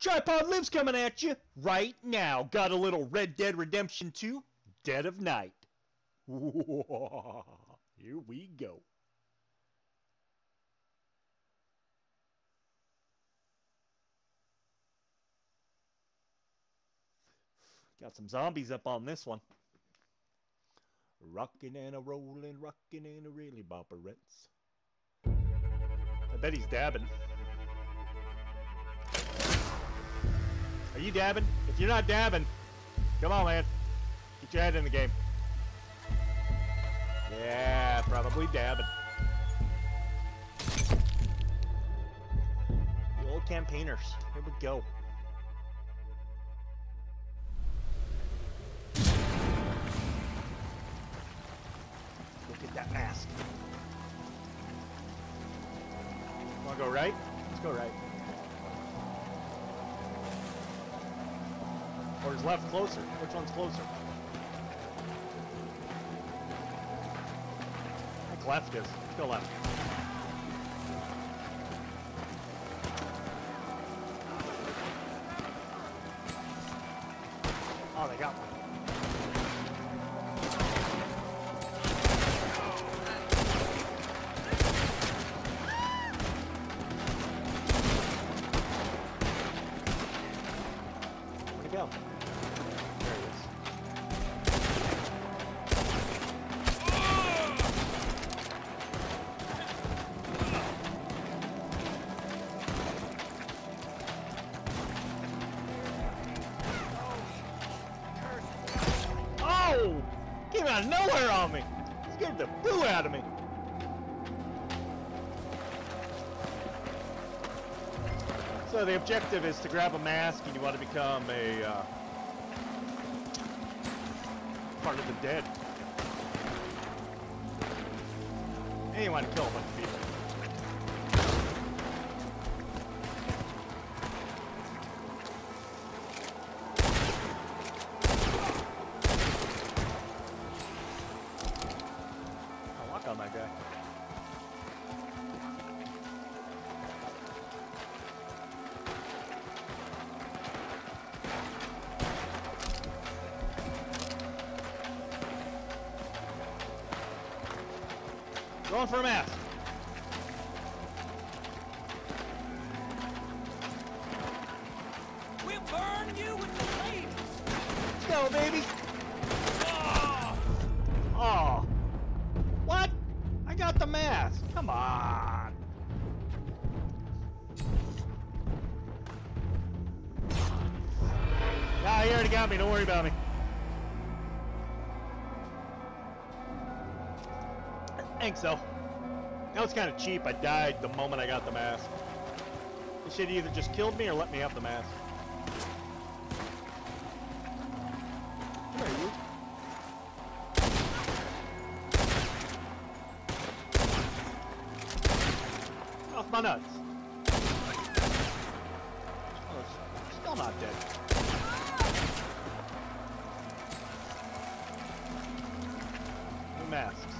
Tripod Lives coming at you right now. Got a little Red Dead Redemption 2 Dead of Night. Here we go. Got some zombies up on this one. Rockin' and a rollin', rockin' and a really bopperettes. I bet he's dabbing. Are you dabbing? If you're not dabbing, come on, man. Get your head in the game. Yeah, probably dabbing. The old campaigners. Here we go. Go get that mask. Wanna go right? Let's go right. Is left closer? Which one's closer? I think left is. Let's go left. Nowhere on me! Scared the boo out of me! So the objective is to grab a mask and you want to become a uh, part of the dead. And you want to kill a bunch of people. Going for a mask. We'll burn you with the flames! Go, baby. Ah! Oh. What? I got the mask. Come on. Nah, you already got me. Don't worry about me. I think so. That was kind of cheap. I died the moment I got the mask. They should either just killed me or let me have the mask. Come here, you. Off my nuts. Oh, still not dead. Masks.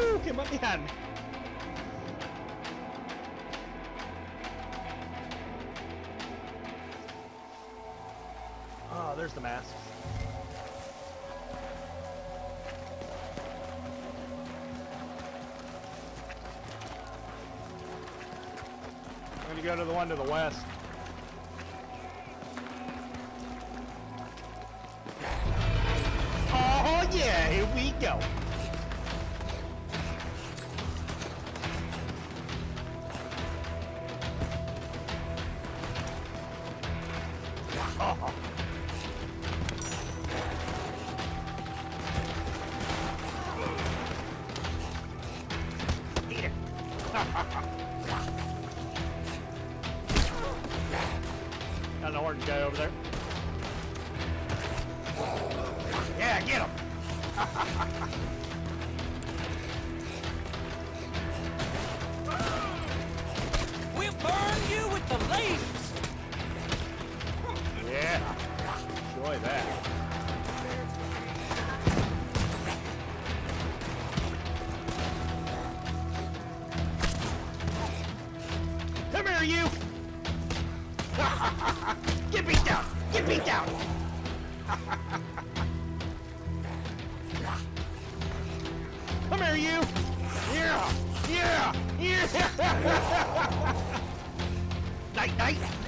Me. Oh, ah, there's the masks. I'm gonna go to the one to the west. Oh yeah, here we go. Eat it. Got. Yeah, get him! Get beat down! Get beat down! Come here, you! Yeah! Yeah! Yeah! night, night!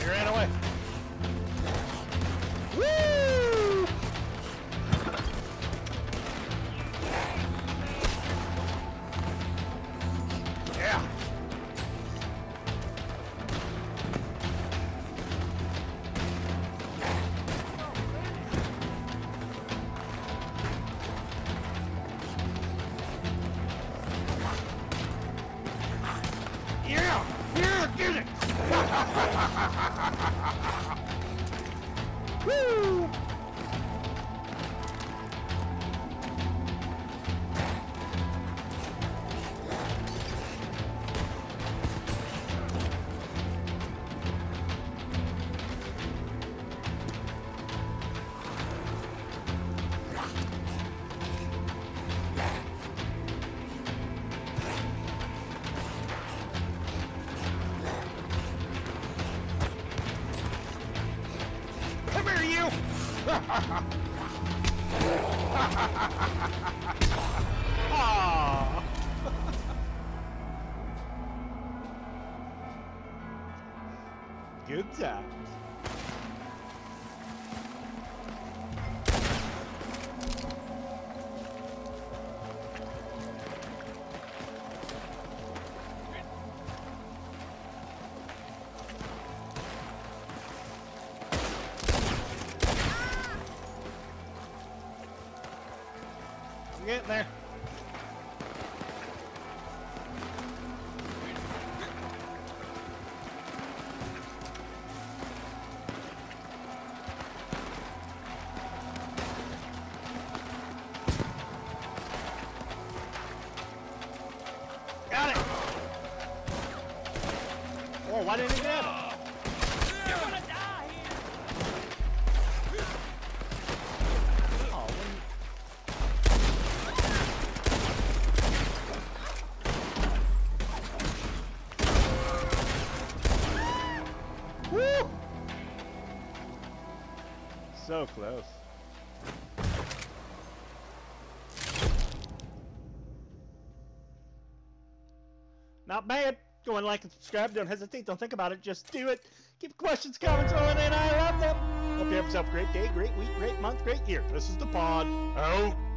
He ran away. Yeah! Yeah! Get it! Woo! Good times. I'm getting there. Got it! Oh, why didn't it? So close. Not bad. Go and like and subscribe. Don't hesitate. Don't think about it. Just do it. Keep questions, comments on, and I love them. Hope you have yourself a great day, great week, great month, great year. This is the pod. Out.